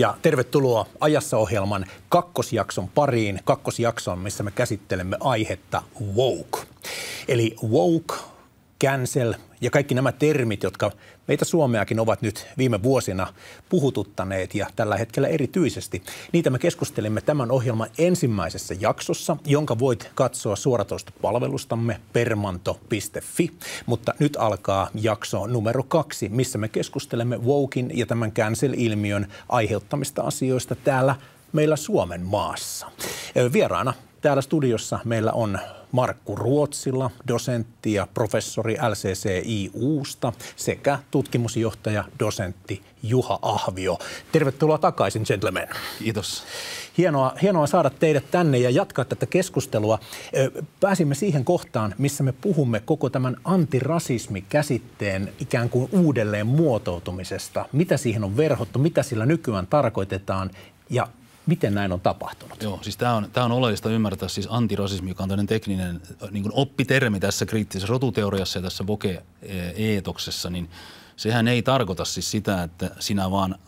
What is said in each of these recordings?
Ja tervetuloa Ajassa ohjelman kakkosjakson pariin, kakkosjakson, missä me käsittelemme aihetta woke. Eli woke, cancel ja kaikki nämä termit, jotka meitä Suomeakin ovat nyt viime vuosina puhututtaneet ja tällä hetkellä erityisesti. Niitä me keskustelimme tämän ohjelman ensimmäisessä jaksossa, jonka voit katsoa suoratoista palvelustamme permanto.fi. Mutta nyt alkaa jakso numero kaksi, missä me keskustelemme Wokin ja tämän cancel-ilmiön aiheuttamista asioista täällä meillä Suomen maassa. Vieraana täällä studiossa meillä on Markku Ruotsilla, dosentti ja professori LCCIUsta sekä tutkimusjohtaja, dosentti Juha Ahvio. Tervetuloa takaisin, gentlemen. Kiitos. Hienoa, hienoa saada teidät tänne ja jatkaa tätä keskustelua. Pääsimme siihen kohtaan, missä me puhumme koko tämän antirasismikäsitteen ikään kuin uudelleen muotoutumisesta. Mitä siihen on verhottu, mitä sillä nykyään tarkoitetaan ja Miten näin on tapahtunut? Joo, siis tämä on, tämä on oleellista ymmärtää siis antirasismi, joka on tämmöinen tekninen niin kuin oppitermi tässä kriittisessä rotuteoriassa ja tässä voke-eetoksessa, niin sehän ei tarkoita siis sitä, että sinä vaan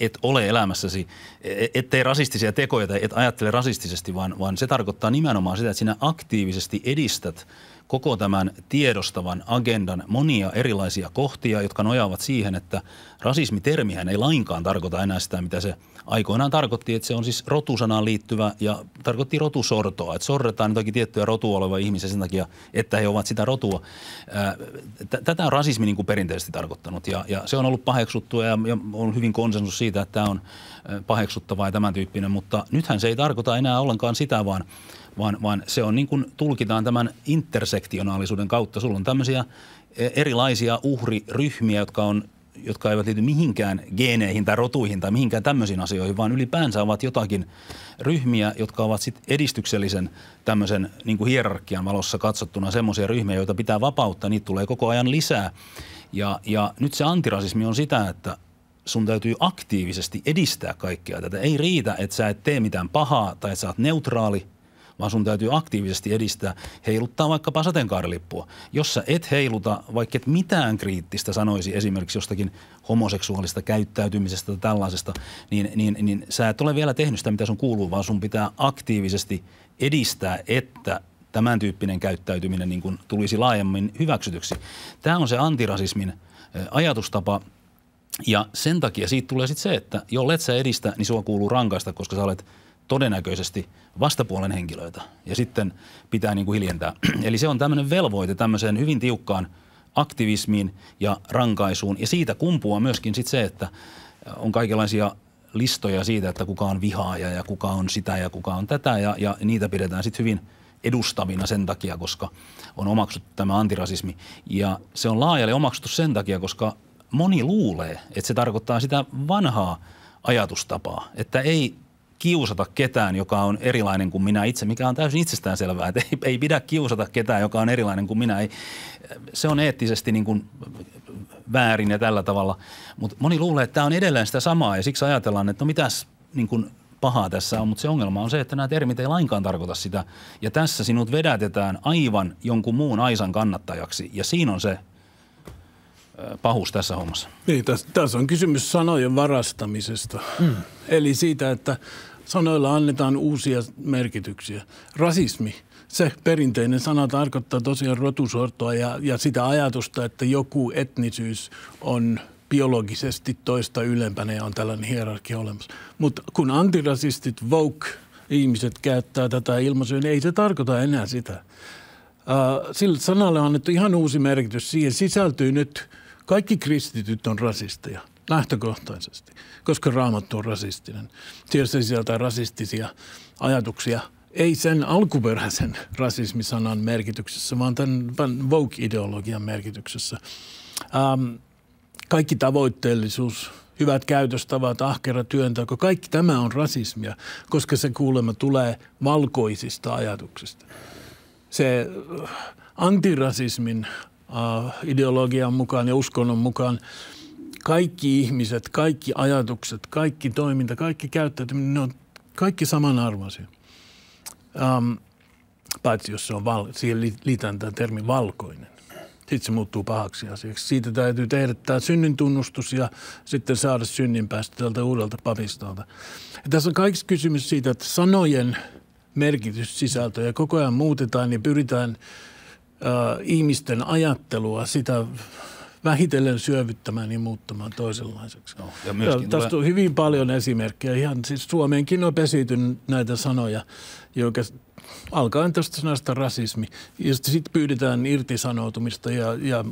et ole elämässäsi, e, ettei rasistisia tekoja tai et ajattele rasistisesti, vaan, vaan se tarkoittaa nimenomaan sitä, että sinä aktiivisesti edistät koko tämän tiedostavan agendan monia erilaisia kohtia, jotka nojaavat siihen, että rasismitermihän ei lainkaan tarkoita enää sitä, mitä se – aikoinaan tarkoitti, että se on siis rotusanaan liittyvä ja tarkoitti rotusortoa, että sorretaan jotakin tiettyjä rotua oleva ihmisiä sen takia, että he ovat sitä rotua. Tätä on rasismi niin kuin perinteisesti tarkoittanut ja, ja se on ollut paheksuttua ja, ja on hyvin konsensus siitä, että tämä on paheksuttavaa ja tämän tyyppinen, mutta nythän se ei tarkoita enää ollenkaan sitä, vaan vaan, vaan se on niin kuin tulkitaan tämän intersektionaalisuuden kautta. Sulla on tämmöisiä e, erilaisia uhriryhmiä, jotka on jotka eivät liity mihinkään geeneihin tai rotuihin tai mihinkään tämmöisiin asioihin, vaan ylipäänsä ovat jotakin ryhmiä, jotka ovat sit edistyksellisen tämmöisen niin kuin hierarkian valossa katsottuna semmoisia ryhmiä, joita pitää vapauttaa, niitä tulee koko ajan lisää. Ja, ja nyt se antirasismi on sitä, että sun täytyy aktiivisesti edistää kaikkea tätä. Ei riitä, että sä et tee mitään pahaa tai että sä oot neutraali, vaan sun täytyy aktiivisesti edistää, heiluttaa vaikkapa sateenkaarilippua. Jos sä et heiluta, vaikka et mitään kriittistä sanoisi esimerkiksi jostakin homoseksuaalista käyttäytymisestä tai tällaisesta, niin, niin, niin sä et ole vielä tehnyt sitä, mitä sun kuuluu, vaan sun pitää aktiivisesti edistää, että tämän tyyppinen käyttäytyminen niin kuin tulisi laajemmin hyväksytyksi. Tämä on se antirasismin ajatustapa – ja sen takia siitä tulee sitten se, että jollet sä edistä, niin sua kuuluu rankaista, koska sä olet todennäköisesti vastapuolen henkilöitä ja sitten pitää niin kuin hiljentää. Eli se on tämmöinen velvoite tämmöiseen hyvin tiukkaan aktivismiin ja rankaisuun ja siitä kumpuaa myöskin sitten se, että on kaikenlaisia listoja siitä, että kuka on vihaaja ja kuka on sitä ja kuka on tätä ja, ja niitä pidetään sitten hyvin edustavina sen takia, koska on omaksuttu tämä antirasismi. Ja se on laajalle omaksuttu sen takia, koska moni luulee, että se tarkoittaa sitä vanhaa ajatustapaa, että ei kiusata ketään, joka on erilainen kuin minä itse, mikä on täysin itsestään selvää, että ei, ei pidä kiusata ketään, joka on erilainen kuin minä. Ei, se on eettisesti niin kuin väärin ja tällä tavalla, mutta moni luulee, että tämä on edelleen sitä samaa ja siksi ajatellaan, että no mitäs niin kuin pahaa tässä on, mutta se ongelma on se, että nämä termit ei lainkaan tarkoita sitä. Ja tässä sinut vedätetään aivan jonkun muun aisan kannattajaksi ja siinä on se pahuus tässä hommassa. Niin, tässä, tässä on kysymys sanojen varastamisesta. Mm. Eli siitä, että sanoilla annetaan uusia merkityksiä. Rasismi, se perinteinen sana tarkoittaa tosiaan rotusortoa ja, ja sitä ajatusta, että joku etnisyys on biologisesti toista ylempänä ja on tällainen hierarkia olemassa. Mutta kun antirasistit, woke, ihmiset käyttää tätä ilmaisua, niin ei se tarkoita enää sitä. Sillä sanalle on annettu ihan uusi merkitys. Siihen sisältyy nyt – kaikki kristityt on rasisteja lähtökohtaisesti, koska raamattu on rasistinen. Siellä se sisältää rasistisia ajatuksia, ei sen alkuperäisen rasismisanan merkityksessä, vaan tämän, woke-ideologian merkityksessä. Ähm, kaikki tavoitteellisuus, hyvät käytöstavat, ahkera työnteko, kaikki tämä on rasismia, koska se kuulemma tulee valkoisista ajatuksista. Se äh, antirasismin ideologian mukaan ja uskonnon mukaan kaikki ihmiset, kaikki ajatukset, kaikki toiminta, kaikki käyttäytyminen, ne on kaikki samanarvoisia. Um, paitsi jos se on val- siihen liitän tämä termi valkoinen. sitten se muuttuu pahaksi asiaksi. Siitä täytyy tehdä tämä synnin tunnustus ja sitten saada synnin päästä tältä uudelta papistolta. Ja tässä on kaikissa kysymys siitä, että sanojen merkitys, sisältö ja koko ajan muutetaan ja pyritään ihmisten ajattelua sitä vähitellen syövyttämään ja muuttamaan toisenlaiseksi. No, ja myöskin tästä on hyvin paljon esimerkkejä. Ihan siis Suomeenkin on pesiytynyt näitä sanoja, jotka alkaen tästä sanasta rasismi. Ja sitten pyydetään irtisanoutumista ja, ja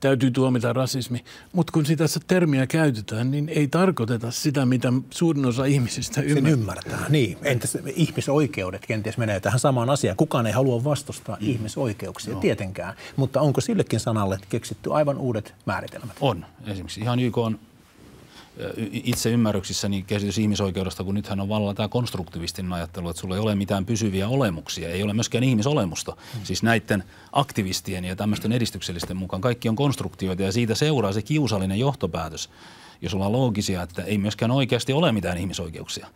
täytyy tuomita rasismi. Mutta kun sitä termiä käytetään, niin ei tarkoiteta sitä, mitä suurin osa ihmisistä ymmärtää. Sen ymmärtää, niin. Entäs ihmisoikeudet kenties menee tähän samaan asiaan. Kukaan ei halua vastustaa mm. ihmisoikeuksia, no. tietenkään. Mutta onko sillekin sanalle keksitty aivan uudet määritelmät? On. Esimerkiksi ihan YK on itse ymmärryksissäni niin käsitys ihmisoikeudesta, kun nythän on vallalla tämä konstruktivistinen ajattelu, että sulla ei ole mitään pysyviä olemuksia, ei ole myöskään ihmisolemusta. Mm. Siis näiden aktivistien ja tämmöisten edistyksellisten mukaan kaikki on konstruktioita ja siitä seuraa se kiusallinen johtopäätös, jos ollaan loogisia, että ei myöskään oikeasti ole mitään ihmisoikeuksia.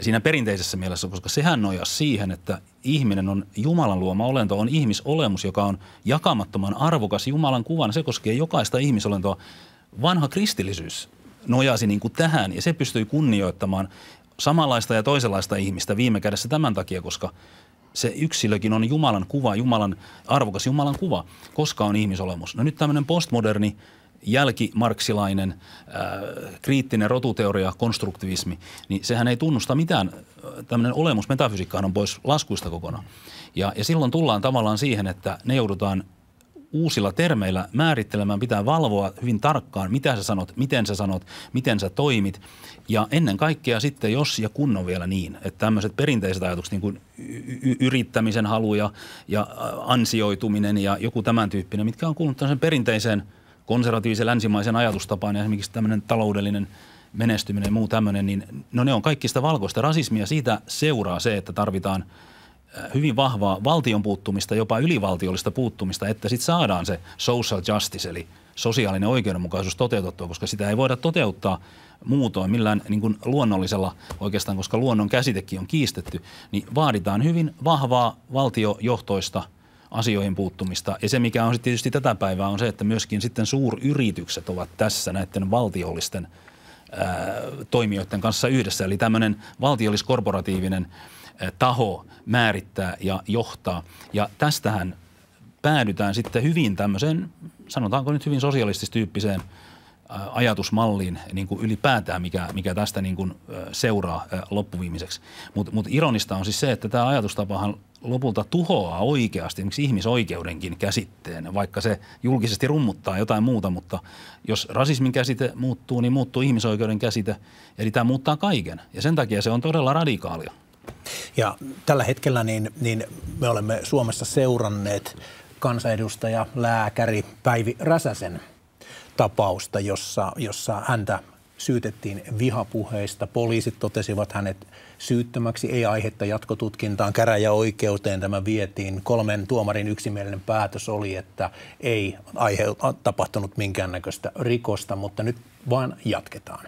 Siinä perinteisessä mielessä, koska sehän nojaa siihen, että ihminen on Jumalan luoma olento, on ihmisolemus, joka on jakamattoman arvokas Jumalan kuvan. Se koskee jokaista ihmisolentoa. Vanha kristillisyys nojasi niin kuin tähän ja se pystyi kunnioittamaan samanlaista ja toisenlaista ihmistä viime kädessä tämän takia, koska se yksilökin on Jumalan kuva, Jumalan arvokas Jumalan kuva, koska on ihmisolemus. No nyt tämmöinen postmoderni jälkimarksilainen äh, kriittinen rotuteoria, konstruktivismi, niin sehän ei tunnusta mitään, tämmöinen olemus, metafysiikkahan on pois laskuista kokonaan. Ja, ja silloin tullaan tavallaan siihen, että ne joudutaan uusilla termeillä määrittelemään, pitää valvoa hyvin tarkkaan, mitä sä sanot, miten sä sanot, miten sä toimit. Ja ennen kaikkea sitten, jos ja kun on vielä niin, että tämmöiset perinteiset ajatukset, niin kuin y- yrittämisen halu ja, ja ansioituminen ja joku tämän tyyppinen, mitkä on kuulunut sen perinteiseen konservatiivisen länsimaisen ajatustapaan ja esimerkiksi tämmöinen taloudellinen menestyminen ja muu tämmöinen, niin no ne on kaikki sitä valkoista rasismia. Siitä seuraa se, että tarvitaan – hyvin vahvaa valtion puuttumista, jopa ylivaltiollista puuttumista, että sitten saadaan se social justice, eli sosiaalinen oikeudenmukaisuus toteutettua, koska sitä ei voida toteuttaa muutoin millään niin kuin luonnollisella oikeastaan, koska luonnon käsitekin on kiistetty, niin vaaditaan hyvin vahvaa valtiojohtoista asioihin puuttumista. Ja se, mikä on tietysti tätä päivää, on se, että myöskin sitten suuryritykset ovat tässä näiden valtiollisten ää, toimijoiden kanssa yhdessä. Eli tämmöinen valtiolliskorporatiivinen taho määrittää ja johtaa. Ja tästähän päädytään sitten hyvin tämmöiseen, sanotaanko nyt hyvin sosialististyyppiseen ajatusmalliin niin kuin ylipäätään, mikä, mikä tästä niin kuin seuraa loppuviimeiseksi. Mutta mut ironista on siis se, että tämä ajatustapahan lopulta tuhoaa oikeasti esimerkiksi ihmisoikeudenkin käsitteen, vaikka se julkisesti rummuttaa jotain muuta, mutta jos rasismin käsite muuttuu, niin muuttuu ihmisoikeuden käsite, eli tämä muuttaa kaiken. Ja sen takia se on todella radikaalia. Ja tällä hetkellä niin, niin me olemme Suomessa seuranneet kansanedustaja, lääkäri Päivi Räsäsen tapausta, jossa, jossa häntä syytettiin vihapuheista. Poliisit totesivat hänet syyttömäksi, ei aihetta jatkotutkintaan, käräjäoikeuteen tämä vietiin. Kolmen tuomarin yksimielinen päätös oli, että ei aihe tapahtunut minkäännäköistä rikosta, mutta nyt vaan jatketaan.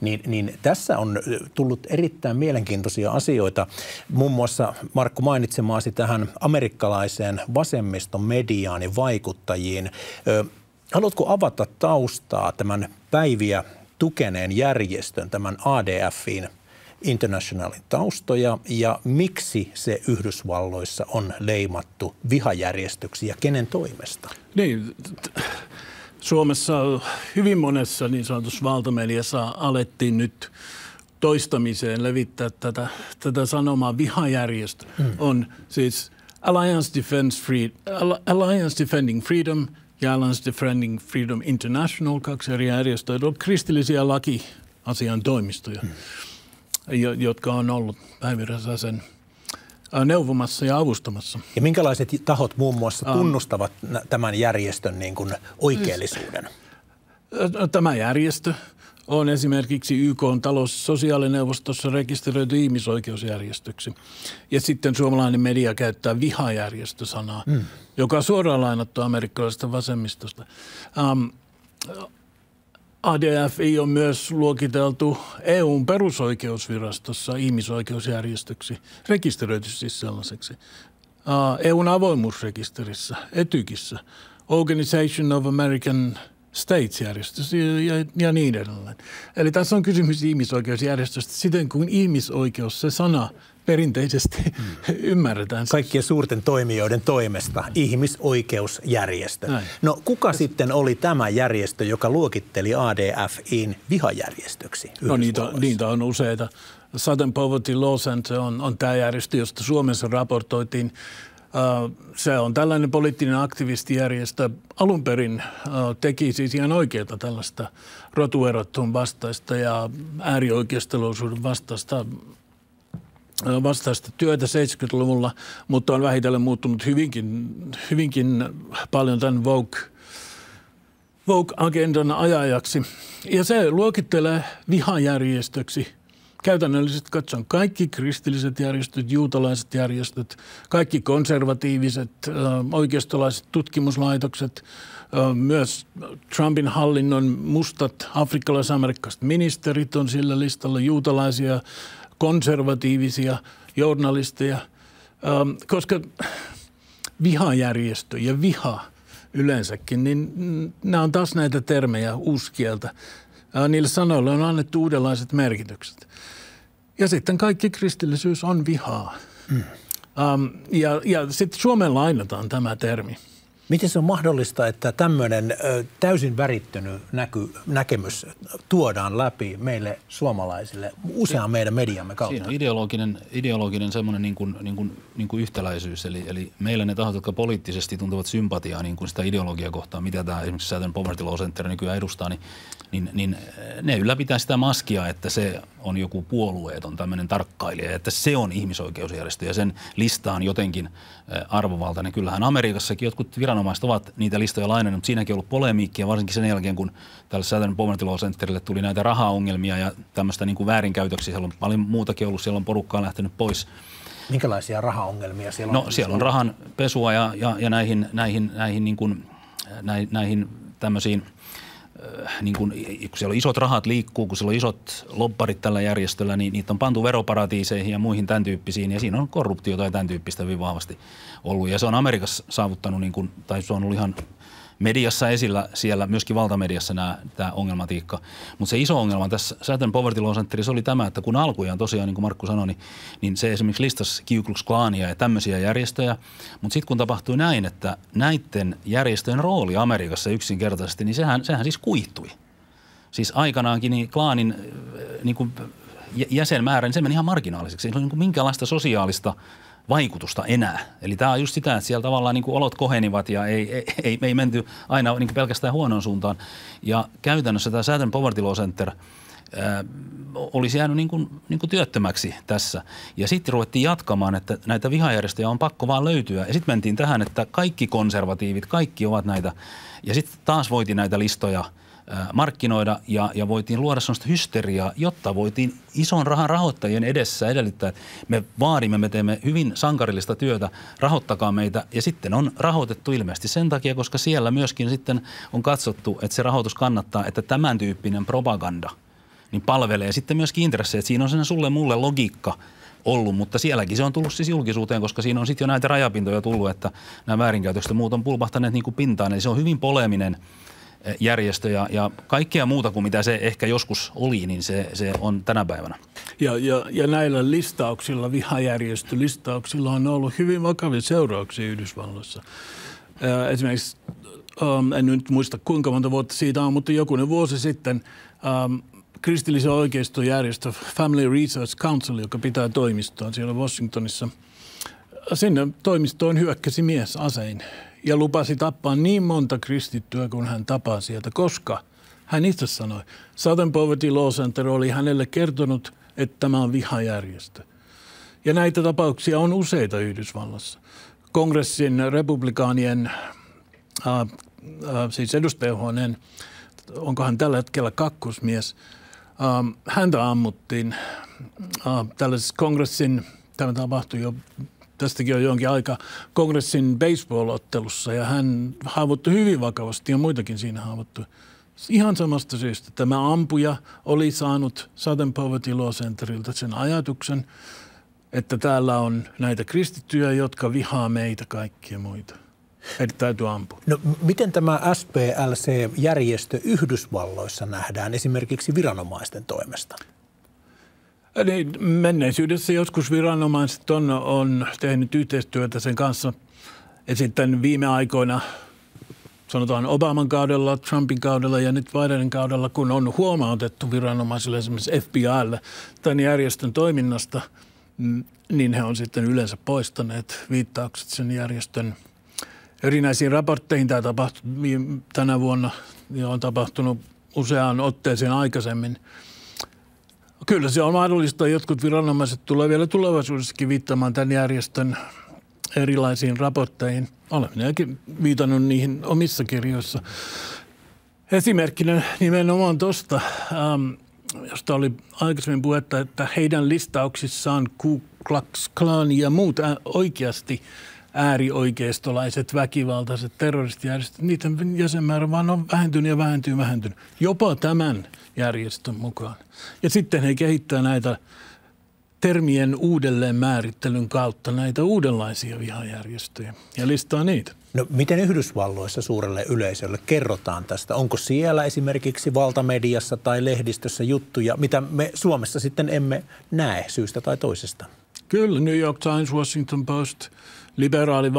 Niin, niin tässä on tullut erittäin mielenkiintoisia asioita. Muun muassa Markku mainitsemaasi tähän amerikkalaiseen vasemmiston mediaan ja vaikuttajiin. Haluatko avata taustaa tämän päiviä tukeneen järjestön, tämän ADFin Internationalin taustoja ja miksi se Yhdysvalloissa on leimattu vihajärjestöksi ja kenen toimesta? Niin, Suomessa hyvin monessa niin sanotussa valtamediassa alettiin nyt toistamiseen levittää tätä, tätä sanomaa vihajärjestö. Mm. On siis Alliance, Defense Free, Alliance Defending Freedom ja Alliance Defending Freedom International, kaksi eri järjestöä, on kristillisiä lakiasian toimistoja, mm. jotka on ollut Päivi Räsäsen – neuvomassa ja avustamassa. Ja minkälaiset tahot muun muassa tunnustavat tämän järjestön niin kuin oikeellisuuden? Tämä järjestö on esimerkiksi YK on talous- sosiaalineuvostossa rekisteröity ihmisoikeusjärjestöksi. Ja sitten suomalainen media käyttää vihajärjestösanaa, mm. joka on suoraan lainattu amerikkalaisesta vasemmistosta. Um, ADFI on myös luokiteltu EUn perusoikeusvirastossa ihmisoikeusjärjestöksi, rekisteröity siis sellaiseksi. EUn avoimuusrekisterissä, Etykissä, Organization of American States-järjestö ja, ja, ja niin edelleen. Eli tässä on kysymys ihmisoikeusjärjestöstä siten kuin ihmisoikeus, se sana perinteisesti hmm. ymmärretään. Kaikkien suurten toimijoiden toimesta ihmisoikeusjärjestö. Näin. No kuka sitten oli tämä järjestö, joka luokitteli ADFin vihajärjestöksi? No niitä, niitä on useita. Southern Poverty Law Center on, on tämä järjestö, josta Suomessa raportoitiin se on tällainen poliittinen aktivistijärjestö. Alun perin teki siis ihan oikeaa tällaista rotuerottuun vastaista ja äärioikeisteluisuuden vastaista vastaista työtä 70-luvulla, mutta on vähitellen muuttunut hyvinkin, hyvinkin paljon tämän Vogue, Vogue-agendan ajajaksi. Ja se luokittelee vihajärjestöksi – käytännöllisesti katson kaikki kristilliset järjestöt, juutalaiset järjestöt, kaikki konservatiiviset, oikeistolaiset tutkimuslaitokset, myös Trumpin hallinnon mustat afrikkalais-amerikkalaiset ministerit on sillä listalla, juutalaisia, konservatiivisia journalisteja, koska vihajärjestö ja viha yleensäkin, niin nämä on taas näitä termejä uuskieltä. Niille sanoille on annettu uudenlaiset merkitykset. Ja sitten kaikki kristillisyys on vihaa. Mm. Um, ja ja sitten Suomen lainataan tämä termi. Miten se on mahdollista, että tämmöinen täysin värittynyt näky, näkemys tuodaan läpi meille suomalaisille usean meidän mediamme kautta? Siinä on ideologinen, ideologinen semmoinen niin kuin, niin kuin, niin kuin yhtäläisyys. Eli, eli meillä ne tahot, jotka poliittisesti tuntuvat sympatiaa niin kuin sitä ideologiaa kohtaan, mitä tämä esimerkiksi Southern Poverty Law Center nykyään edustaa, niin niin, niin ne ylläpitää sitä maskia, että se on joku puolueeton tämmöinen tarkkailija, että se on ihmisoikeusjärjestö ja sen lista on jotenkin arvovaltainen. Kyllähän Amerikassakin jotkut viranomaiset ovat niitä listoja lainannut, mutta siinäkin on ollut polemiikkia, varsinkin sen jälkeen, kun tälle Southern Poverty Law Centerille tuli näitä rahaongelmia ja tämmöistä niin kuin väärinkäytöksiä. Siellä on paljon muutakin ollut, siellä on porukkaa lähtenyt pois. Minkälaisia rahaongelmia siellä on? No siellä on rahan pesua ja, ja, ja näihin, näihin, näihin, niin kuin, näihin, näihin tämmöisiin – niin kun, kun siellä on isot rahat liikkuu, kun siellä on isot lobbarit tällä järjestöllä, niin niitä on pantu veroparatiiseihin ja muihin tämän tyyppisiin. Ja siinä on korruptiota ja tämän tyyppistä hyvin vahvasti ollut. Ja se on Amerikassa saavuttanut, niin kun, tai se on ollut ihan mediassa esillä siellä, myöskin valtamediassa nämä, tämä ongelmatiikka. Mutta se iso ongelma tässä Saturn Poverty Law Centerissa oli tämä, että kun alkujaan tosiaan, niin kuin Markku sanoi, niin, niin se esimerkiksi listasi Ku ja tämmöisiä järjestöjä. Mutta sitten kun tapahtui näin, että näiden järjestöjen rooli Amerikassa yksinkertaisesti, niin sehän, sehän siis kuihtui. Siis aikanaankin niin klaanin äh, niin kuin jäsenmäärä, niin se meni ihan marginaaliseksi. Se ei ole niin kuin minkäänlaista sosiaalista – vaikutusta enää. Eli tämä on just sitä, että siellä tavallaan niin kuin olot kohenivat ja ei, ei, ei, ei menty aina niin kuin pelkästään huonoon suuntaan. Ja käytännössä tämä Saturn Poverty Law Center ää, olisi jäänyt niin kuin, niin kuin työttömäksi tässä. Ja sitten ruvettiin jatkamaan, että näitä vihajärjestöjä on pakko vaan löytyä. Ja sitten mentiin tähän, että kaikki konservatiivit, kaikki ovat näitä. Ja sitten taas voitiin näitä listoja – markkinoida ja, ja voitiin luoda sellaista hysteriaa, jotta voitiin ison rahan rahoittajien edessä edellyttää, että me vaadimme, me teemme hyvin sankarillista työtä, rahoittakaa meitä. Ja sitten on rahoitettu ilmeisesti sen takia, koska siellä myöskin sitten on katsottu, että se rahoitus kannattaa, että tämän tyyppinen propaganda niin palvelee sitten myöskin intressejä, siinä on sen sulle mulle logiikka ollut, mutta sielläkin se on tullut siis julkisuuteen, koska siinä on sitten jo näitä rajapintoja tullut, että nämä väärinkäytökset muut on pulpahtaneet niin kuin pintaan, eli se on hyvin poleminen – järjestö ja, ja kaikkea muuta kuin mitä se ehkä joskus oli, niin se, se on tänä päivänä. Ja, ja, ja näillä listauksilla, vihajärjestölistauksilla on ollut hyvin vakavia seurauksia Yhdysvalloissa. Esimerkiksi, en nyt muista kuinka monta vuotta siitä on, mutta jokunen vuosi sitten kristillisen oikeistojärjestö Family Research Council, joka pitää toimistoa siellä Washingtonissa, sinne toimistoon hyökkäsi mies asein ja lupasi tappaa niin monta kristittyä kuin hän tapaa sieltä, koska hän itse sanoi, Southern Poverty Law Center oli hänelle kertonut, että tämä on vihajärjestö. Ja näitä tapauksia on useita Yhdysvallassa. Kongressin republikaanien, äh, äh, siis edustajahuoneen, onko hän tällä hetkellä kakkosmies, äh, häntä ammuttiin äh, tällaisessa kongressin, tämä tapahtui jo tästäkin on jonkin aika kongressin baseball-ottelussa ja hän haavoittui hyvin vakavasti ja muitakin siinä haavoittui. Ihan samasta syystä tämä ampuja oli saanut Southern Poverty Law Centerilta sen ajatuksen, että täällä on näitä kristittyjä, jotka vihaa meitä kaikkia muita. Heidät täytyy ampua. No, miten tämä SPLC-järjestö Yhdysvalloissa nähdään esimerkiksi viranomaisten toimesta? Niin, menneisyydessä joskus viranomaiset on, on tehnyt yhteistyötä sen kanssa. Ja sitten viime aikoina, sanotaan Obaman kaudella, Trumpin kaudella ja nyt Bidenin kaudella, kun on huomautettu viranomaisille esimerkiksi FBIlle tämän järjestön toiminnasta, niin he on sitten yleensä poistaneet viittaukset sen järjestön erinäisiin raportteihin. Tämä tapahtui tänä vuonna ja on tapahtunut useaan otteeseen aikaisemmin – Kyllä se on mahdollista. Jotkut viranomaiset tulee vielä tulevaisuudessakin viittamaan tämän järjestön erilaisiin raportteihin. Olen minäkin viitannut niihin omissa kirjoissa. Esimerkkinä nimenomaan tuosta, ähm, josta oli aikaisemmin puhetta, että heidän listauksissaan Ku Klux Klan ja muut ä- oikeasti äärioikeistolaiset, väkivaltaiset terroristijärjestöt, niiden jäsenmäärä vaan on vähentynyt ja vähentynyt ja vähentynyt. Jopa tämän järjestön mukaan. Ja sitten he kehittää näitä termien uudelleen määrittelyn kautta näitä uudenlaisia vihajärjestöjä ja listaa niitä. No miten Yhdysvalloissa suurelle yleisölle kerrotaan tästä? Onko siellä esimerkiksi valtamediassa tai lehdistössä juttuja, mitä me Suomessa sitten emme näe syystä tai toisesta? Kyllä, New York Times, Washington Post, liberaali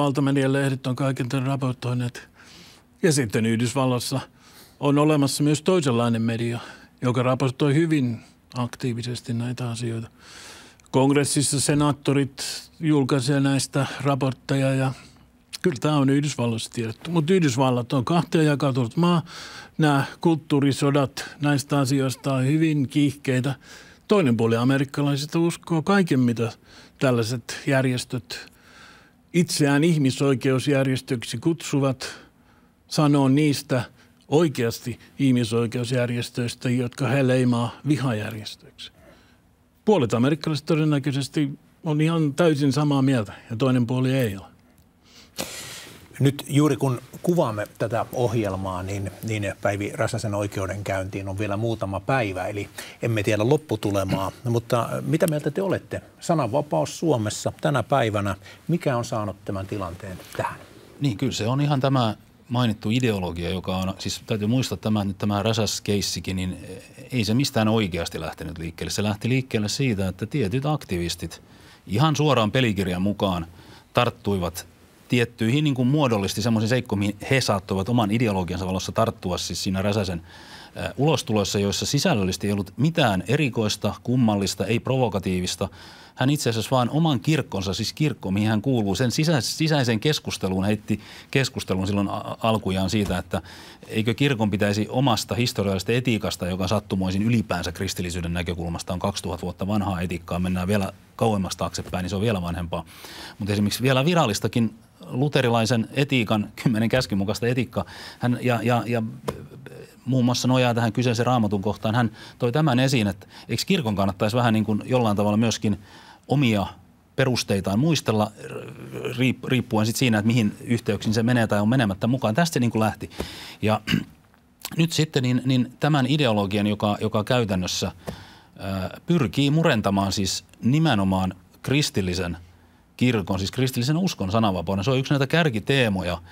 lehdet on kaiken tämän raportoineet. Ja sitten Yhdysvalloissa on olemassa myös toisenlainen media, joka raportoi hyvin aktiivisesti näitä asioita. Kongressissa senaattorit julkaisee näistä raportteja ja kyllä tämä on Yhdysvalloissa tiedetty. Mutta Yhdysvallat on kahtia jakautunut maa. Nämä kulttuurisodat näistä asioista on hyvin kiihkeitä. Toinen puoli amerikkalaisista uskoo kaiken, mitä tällaiset järjestöt itseään ihmisoikeusjärjestöksi kutsuvat, sanoo niistä – oikeasti ihmisoikeusjärjestöistä, jotka he leimaa vihajärjestöiksi. Puolet amerikkalaiset todennäköisesti on ihan täysin samaa mieltä ja toinen puoli ei ole. Nyt juuri kun kuvaamme tätä ohjelmaa, niin, niin Päivi Räsäsen oikeudenkäyntiin on vielä muutama päivä, eli emme tiedä lopputulemaa. Mutta mitä mieltä te olette? Sananvapaus Suomessa tänä päivänä, mikä on saanut tämän tilanteen tähän? Niin, kyllä se on ihan tämä mainittu ideologia, joka on, siis täytyy muistaa tämä, nyt tämä Räsäs-keissikin, niin ei se mistään oikeasti lähtenyt liikkeelle. Se lähti liikkeelle siitä, että tietyt aktivistit ihan suoraan pelikirjan mukaan tarttuivat tiettyihin niin kuin muodollisesti semmoisiin seikkoihin, he saattoivat oman ideologiansa valossa tarttua siis siinä Räsäsen ulostulossa, joissa sisällöllisesti ei ollut mitään erikoista, kummallista, ei provokatiivista – hän itse asiassa vaan oman kirkkonsa, siis kirkko, mihin hän kuuluu, sen sisäiseen keskusteluun heitti keskustelun silloin alkujaan siitä, että eikö kirkon pitäisi omasta historiallisesta etiikasta, joka sattumoisin ylipäänsä kristillisyyden näkökulmasta on 2000 vuotta vanhaa etiikkaa, mennään vielä kauemmas taaksepäin, niin se on vielä vanhempaa. Mutta esimerkiksi vielä virallistakin luterilaisen etiikan, kymmenen käskin mukaista etiikkaa, hän, ja, ja, ja muun muassa nojaa tähän kyseisen raamatun kohtaan. Hän toi tämän esiin, että eikö kirkon kannattaisi vähän niin kuin jollain tavalla myöskin omia perusteitaan muistella riippuen sit siinä, että mihin yhteyksiin se menee tai on menemättä mukaan. Tästä se niin kuin lähti. Ja nyt sitten niin, niin tämän ideologian, joka, joka käytännössä ää, pyrkii murentamaan siis nimenomaan kristillisen kirkon, siis kristillisen uskon sananvapauden. Se on yksi näitä kärkiteemoja –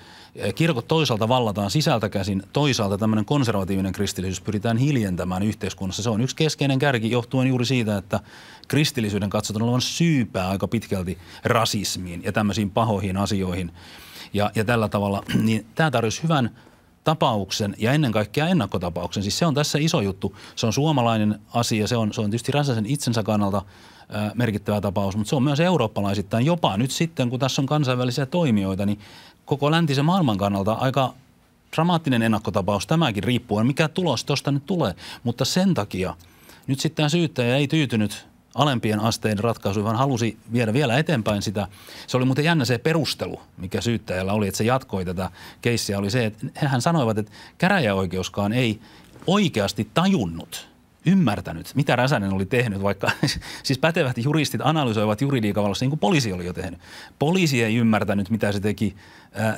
kirkot toisaalta vallataan sisältä käsin, toisaalta tämmöinen konservatiivinen kristillisyys pyritään hiljentämään yhteiskunnassa. Se on yksi keskeinen kärki johtuen juuri siitä, että kristillisyyden katsotaan olevan syypää aika pitkälti rasismiin ja tämmöisiin pahoihin asioihin. Ja, ja tällä tavalla, niin tämä tarjosi hyvän tapauksen ja ennen kaikkea ennakkotapauksen. Siis se on tässä iso juttu. Se on suomalainen asia, se on, se on tietysti Räsäsen itsensä kannalta merkittävä tapaus, mutta se on myös eurooppalaisittain jopa nyt sitten, kun tässä on kansainvälisiä toimijoita, niin koko läntisen maailman kannalta aika dramaattinen ennakkotapaus tämäkin riippuen, mikä tulos tuosta nyt tulee. Mutta sen takia nyt sitten syyttäjä ei tyytynyt alempien asteiden ratkaisuun, vaan halusi viedä vielä eteenpäin sitä. Se oli muuten jännä se perustelu, mikä syyttäjällä oli, että se jatkoi tätä keissiä, oli se, että hehän sanoivat, että käräjäoikeuskaan ei oikeasti tajunnut, ymmärtänyt, mitä Räsänen oli tehnyt, vaikka siis pätevät juristit analysoivat juridiikan valossa niin kuin poliisi oli jo tehnyt. Poliisi ei ymmärtänyt, mitä se teki.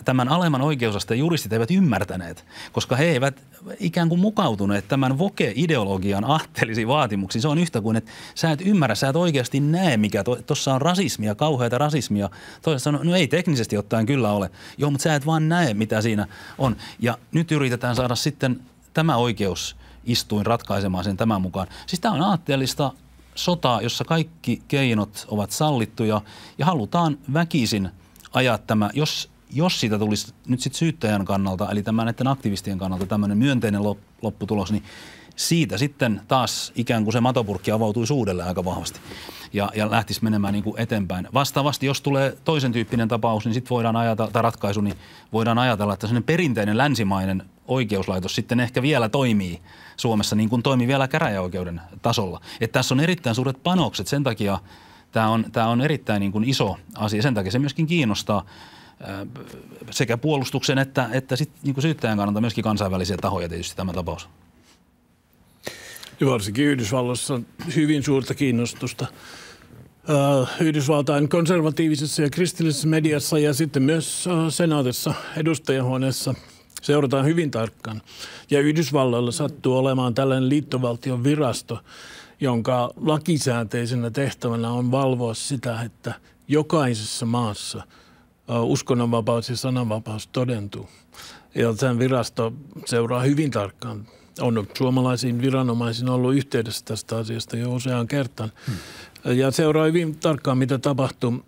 Tämän alemman oikeusasteen juristit eivät ymmärtäneet, koska he eivät ikään kuin mukautuneet tämän voke-ideologian ahteellisiin vaatimuksiin. Se on yhtä kuin, että sä et ymmärrä, sä et oikeasti näe, mikä tuossa to, on rasismia, kauheata rasismia. Toisaalta sanoo, no ei teknisesti ottaen kyllä ole. Joo, mutta sä et vaan näe, mitä siinä on. Ja nyt yritetään saada sitten tämä oikeus – istuin ratkaisemaan sen tämän mukaan. Siis tämä on aatteellista sotaa, jossa kaikki keinot ovat sallittuja ja halutaan väkisin ajaa tämä, jos, jos siitä tulisi nyt sitten syyttäjän kannalta, eli tämän näiden aktivistien kannalta tämmöinen myönteinen lopputulos, niin siitä sitten taas ikään kuin se matopurkki avautui uudelleen aika vahvasti ja, ja lähtisi menemään niin kuin eteenpäin. Vastaavasti, jos tulee toisen tyyppinen tapaus, niin sitten voidaan ajatella, tai ratkaisu, niin voidaan ajatella, että sellainen perinteinen länsimainen oikeuslaitos sitten ehkä vielä toimii Suomessa niin kuin toimii vielä käräjäoikeuden tasolla. Että tässä on erittäin suuret panokset, sen takia tämä on, tämä on erittäin niin kuin iso asia, sen takia se myöskin kiinnostaa sekä puolustuksen että, että sit, niin kuin syyttäjän kannalta myöskin kansainvälisiä tahoja tietysti tämä tapaus. Varsinkin Yhdysvalloissa hyvin suurta kiinnostusta. Yhdysvaltain konservatiivisessa ja kristillisessä mediassa ja sitten myös senaatissa edustajahuoneessa seurataan hyvin tarkkaan. Ja Yhdysvalloilla sattuu olemaan tällainen liittovaltion virasto, jonka lakisäänteisenä tehtävänä on valvoa sitä, että jokaisessa maassa uskonnonvapaus ja sananvapaus todentuu. Ja tämän virasto seuraa hyvin tarkkaan on suomalaisiin viranomaisiin ollut yhteydessä tästä asiasta jo useaan kertaan. Hmm. Ja seuraa hyvin tarkkaan, mitä tapahtuu.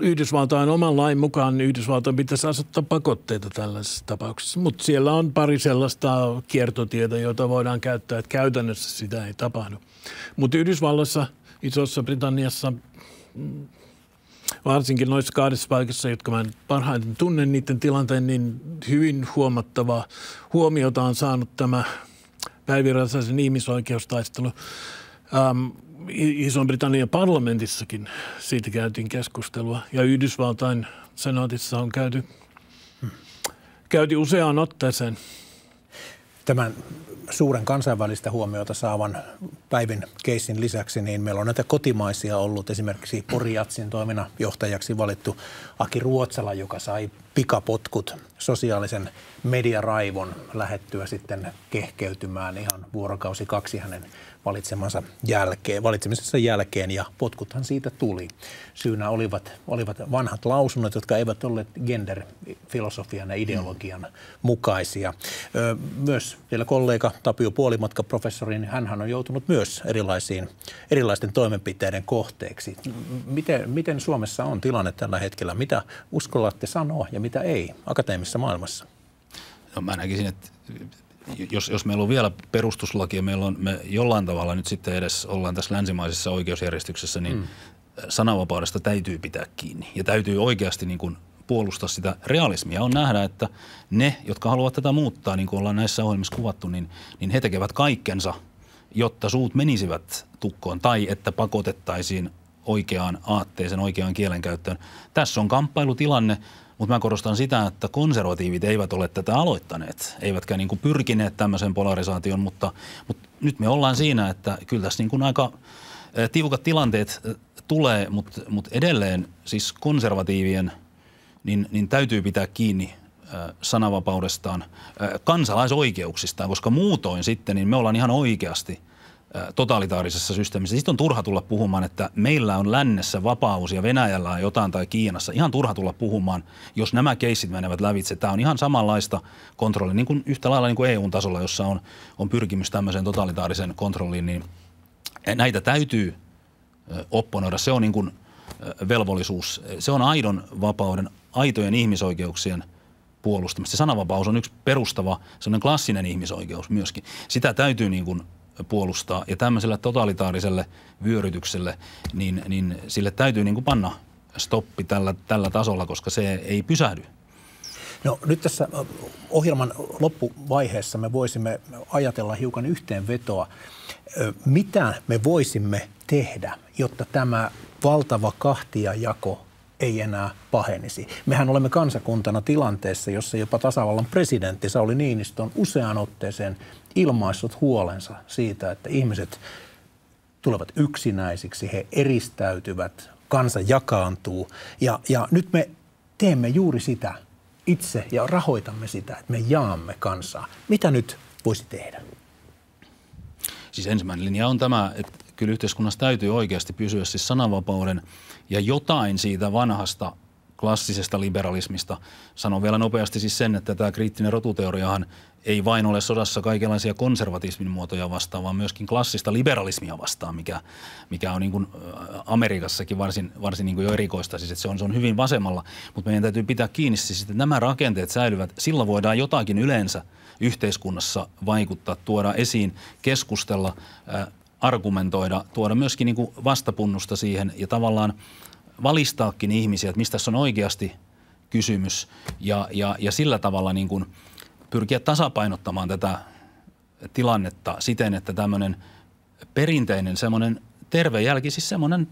Yhdysvaltain oman lain mukaan Yhdysvaltain pitäisi asettaa pakotteita tällaisessa tapauksessa. Mutta siellä on pari sellaista kiertotietä, joita voidaan käyttää, että käytännössä sitä ei tapahdu. Mutta Yhdysvalloissa, Isossa Britanniassa, varsinkin noissa kahdessa paikassa, jotka mä parhaiten tunnen niiden tilanteen, niin hyvin huomattavaa huomiota on saanut tämä Päivi Räsäsen ihmisoikeustaistelu. Ähm, Iso-Britannian parlamentissakin siitä käytiin keskustelua ja Yhdysvaltain senaatissa on käyty, hmm. käyty useaan otteeseen. Tämän suuren kansainvälistä huomiota saavan päivin keissin lisäksi, niin meillä on näitä kotimaisia ollut. Esimerkiksi Poriatsin toiminnanjohtajaksi valittu Aki Ruotsala, joka sai pikapotkut sosiaalisen mediaraivon lähettyä sitten kehkeytymään ihan vuorokausi kaksi hänen valitsemansa jälkeen, valitsemisensa jälkeen ja potkuthan siitä tuli. Syynä olivat, olivat vanhat lausunnot, jotka eivät olleet gender-filosofian ja ideologian mukaisia. Myös vielä kollega Tapio Puolimatka, professori, niin hän on joutunut myös erilaisiin, erilaisten toimenpiteiden kohteeksi. Miten, miten Suomessa on tilanne tällä hetkellä? Mitä uskallatte sanoa ja mitä ei akateemisessa maailmassa? No, mä näkisin, että jos, jos meillä on vielä perustuslaki ja meillä on, me jollain tavalla nyt sitten edes ollaan tässä länsimaisessa oikeusjärjestyksessä, niin mm. sananvapaudesta täytyy pitää kiinni. Ja täytyy oikeasti niin kuin puolustaa sitä realismia. On nähdä, että ne, jotka haluavat tätä muuttaa, niin kuin ollaan näissä ohjelmissa kuvattu, niin, niin he tekevät kaikkensa, jotta suut menisivät tukkoon tai että pakotettaisiin oikeaan aatteeseen, oikeaan kielenkäyttöön. Tässä on kamppailutilanne mutta mä korostan sitä, että konservatiivit eivät ole tätä aloittaneet, eivätkä niin kuin pyrkineet tämmöiseen polarisaation, mutta, mutta nyt me ollaan siinä, että kyllä tässä niin kuin aika tiukat tilanteet tulee, mutta, mutta edelleen siis konservatiivien niin, niin täytyy pitää kiinni sananvapaudestaan, kansalaisoikeuksistaan, koska muutoin sitten niin me ollaan ihan oikeasti – totalitaarisessa systeemissä. Sitten on turha tulla puhumaan, että meillä on lännessä vapaus ja Venäjällä on jotain tai Kiinassa. Ihan turha tulla puhumaan, jos nämä keissit menevät lävitse. Tämä on ihan samanlaista kontrollia, niin kuin yhtä lailla niin kuin EU-tasolla, jossa on, on pyrkimys tämmöiseen totalitaarisen kontrolliin, niin näitä täytyy opponoida. Se on niin kuin velvollisuus. Se on aidon vapauden, aitojen ihmisoikeuksien puolustamista. Sananvapaus on yksi perustava, sellainen klassinen ihmisoikeus myöskin. Sitä täytyy niin kuin puolustaa. Ja tämmöiselle totalitaariselle vyörytykselle, niin, niin sille täytyy niin kuin panna stoppi tällä, tällä tasolla, koska se ei pysähdy. No nyt tässä ohjelman loppuvaiheessa me voisimme ajatella hiukan yhteenvetoa. Mitä me voisimme tehdä, jotta tämä valtava kahtiajako ei enää pahenisi. Mehän olemme kansakuntana tilanteessa, jossa jopa tasavallan presidentti Sauli Niinistö on useaan otteeseen ilmaissut huolensa siitä, että ihmiset tulevat yksinäisiksi, he eristäytyvät, kansa jakaantuu. Ja, ja nyt me teemme juuri sitä itse ja rahoitamme sitä, että me jaamme kansaa. Mitä nyt voisi tehdä? Siis ensimmäinen linja on tämä, että kyllä yhteiskunnassa täytyy oikeasti pysyä siis sananvapauden ja jotain siitä vanhasta klassisesta liberalismista. Sanon vielä nopeasti siis sen, että tämä kriittinen rotuteoriahan ei vain ole sodassa kaikenlaisia konservatismin muotoja vastaan, vaan myöskin klassista liberalismia vastaan, mikä, mikä on niin kuin Amerikassakin varsin, varsin niin kuin jo erikoista. Siis että se, on, se on hyvin vasemmalla, mutta meidän täytyy pitää kiinni siis, että nämä rakenteet säilyvät. Sillä voidaan jotakin yleensä yhteiskunnassa vaikuttaa, tuoda esiin, keskustella, argumentoida, tuoda myöskin niin kuin vastapunnusta siihen ja tavallaan valistaakin ihmisiä, että mistä tässä on oikeasti kysymys ja, ja, ja sillä tavalla niin kuin pyrkiä tasapainottamaan tätä tilannetta siten, että tämmöinen perinteinen semmoinen terve jälki, siis semmoinen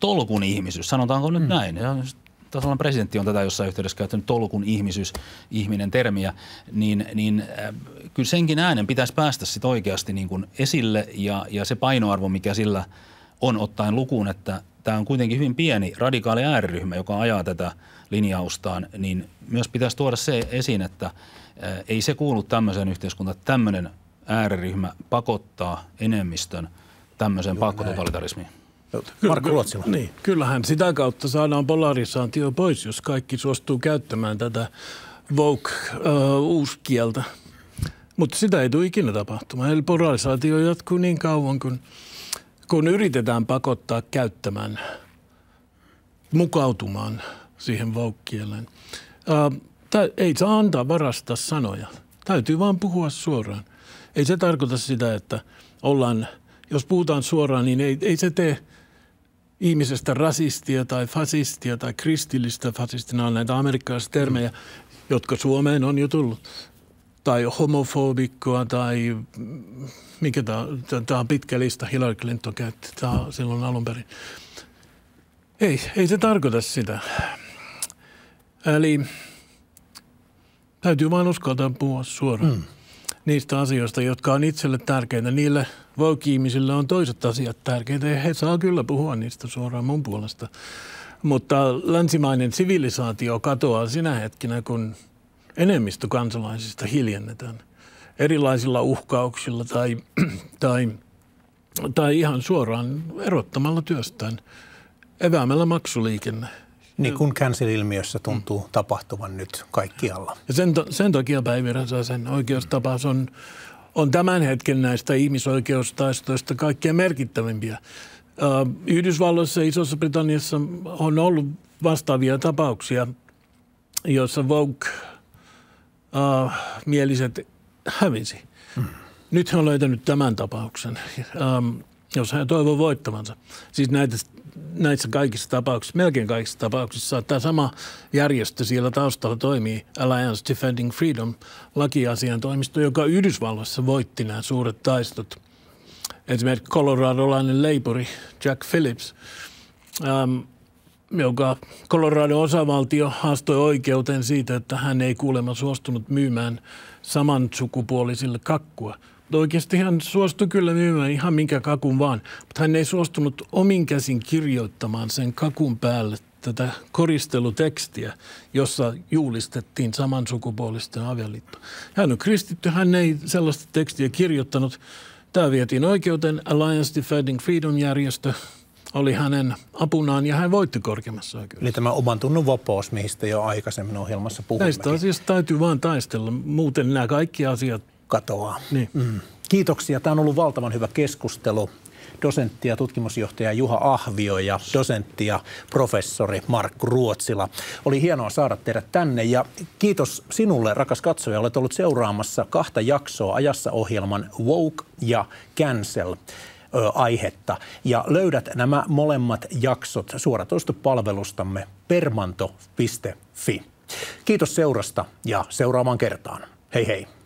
tolkun ihmisyys, sanotaanko nyt mm. näin. tasavallan presidentti on tätä jossain yhteydessä käyttänyt tolkun ihmisyys, ihminen termiä, niin, niin äh, kyllä senkin äänen pitäisi päästä sitten oikeasti niin kuin esille ja, ja se painoarvo, mikä sillä on ottaen lukuun, että tämä on kuitenkin hyvin pieni radikaali ääriryhmä, joka ajaa tätä linjaustaan, niin myös pitäisi tuoda se esiin, että äh, ei se kuulu tämmöiseen yhteiskuntaan, että tämmöinen ääriryhmä pakottaa enemmistön tämmöiseen pakkototalitarismiin. Markku Ruotsila. Niin, kyllähän sitä kautta saadaan polarisaatio pois, jos kaikki suostuu käyttämään tätä woke-uuskieltä. Mutta sitä ei tule ikinä tapahtumaan. Eli polarisaatio jatkuu niin kauan, kun, kun yritetään pakottaa käyttämään, mukautumaan siihen woke-kieleen. ei saa antaa varastaa sanoja. Täytyy vaan puhua suoraan. Ei se tarkoita sitä, että ollaan, jos puhutaan suoraan, niin ei, ei se tee – ihmisestä rasistia tai fasistia tai kristillistä fasistina on näitä amerikkalaisia termejä, jotka Suomeen on jo tullut. Tai homofobikkoa tai mikä tämä on, tämä on pitkä lista, Hillary Clinton käytti tämä silloin alun perin. Ei, ei se tarkoita sitä. Eli täytyy vain uskaltaa puhua suoraan. Mm niistä asioista, jotka on itselle tärkeitä. Niille vogue on toiset asiat tärkeitä ja he saa kyllä puhua niistä suoraan mun puolesta. Mutta länsimainen sivilisaatio katoaa sinä hetkinä, kun enemmistö kansalaisista hiljennetään erilaisilla uhkauksilla tai, tai, tai ihan suoraan erottamalla työstään, eväämällä maksuliikenne – niin kuin cancel-ilmiössä tuntuu mm. tapahtuvan nyt kaikkialla. Ja sen, sen takia Päivi Räsäsen oikeustapaus on, on tämän hetken näistä ihmisoikeustaistoista kaikkein merkittävimpiä. Yhdysvalloissa ja Isossa Britanniassa on ollut vastaavia tapauksia, joissa Vogue-mieliset hävisi. Mm. Nyt he on löytänyt tämän tapauksen, jos he toivoo voittavansa. Siis näitä näissä kaikissa tapauksissa, melkein kaikissa tapauksissa, tämä sama järjestö siellä taustalla toimii, Alliance Defending Freedom, lakiasiantoimisto, joka Yhdysvalloissa voitti nämä suuret taistot. Esimerkiksi koloradolainen leipuri Jack Phillips, ähm, joka Colorado osavaltio haastoi oikeuteen siitä, että hän ei kuulemma suostunut myymään samansukupuolisille kakkua – Oikeasti hän suostui kyllä myymään ihan minkä kakun vaan, mutta hän ei suostunut omin käsin kirjoittamaan sen kakun päälle tätä koristelutekstiä, jossa julistettiin samansukupuolisten avioliitto. Hän on kristitty, hän ei sellaista tekstiä kirjoittanut. Tämä vietiin oikeuteen. Alliance Defending Freedom-järjestö oli hänen apunaan ja hän voitti korkeimmassa oikeudessa. Eli tämä oman tunnon vapaus, mistä jo aikaisemmin ohjelmassa puhuimme. Näistä asioista täytyy vain taistella. Muuten nämä kaikki asiat katoaa. Niin. Mm. Kiitoksia. Tämä on ollut valtavan hyvä keskustelu. Dosentti ja tutkimusjohtaja Juha Ahvio ja dosentti ja professori Markku Ruotsila. Oli hienoa saada teidät tänne ja kiitos sinulle, rakas katsoja. Olet ollut seuraamassa kahta jaksoa ajassa ohjelman Woke ja Cancel aihetta. Ja löydät nämä molemmat jaksot suoratoistopalvelustamme permanto.fi. Kiitos seurasta ja seuraavaan kertaan. Hei hei!